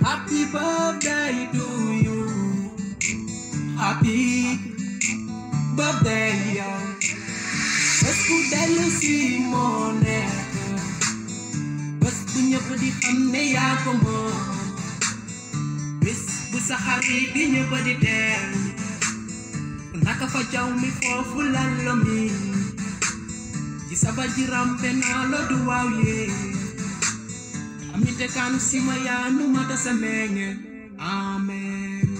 Happy birthday to you. Happy birthday bu dellu si moo nekk. Bés bu ñëpp di xam ne moom. Bés bu sa xarit di ñëpp di teeru. Naka fa jaw mi foofu lan la mi. Ci saba ji rampe naa la du waaw yee. Amen.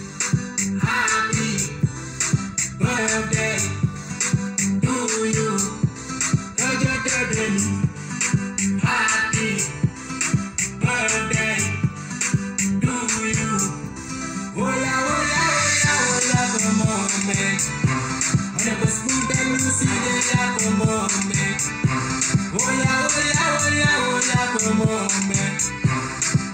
Happy birthday to you. Happy birthday to you. Oya oya oya oya come on ya come on. Oya oya oya oya.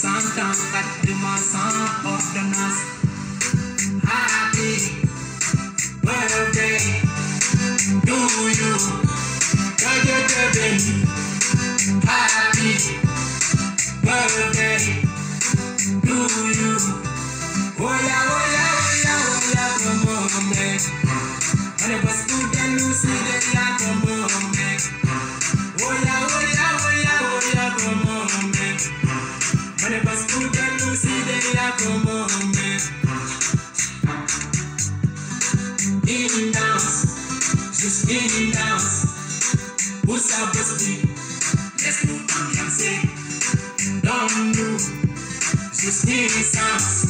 santa katma san ordanas. Happy Oya, oya, oya, oya, come on, man. It was good you see that ya come on. Oya, oya, oya, oya, come on, man. It was good you see that ya come on. In dance, just in dance. What's up, baby? Let's go down and say, don't move, just in dance.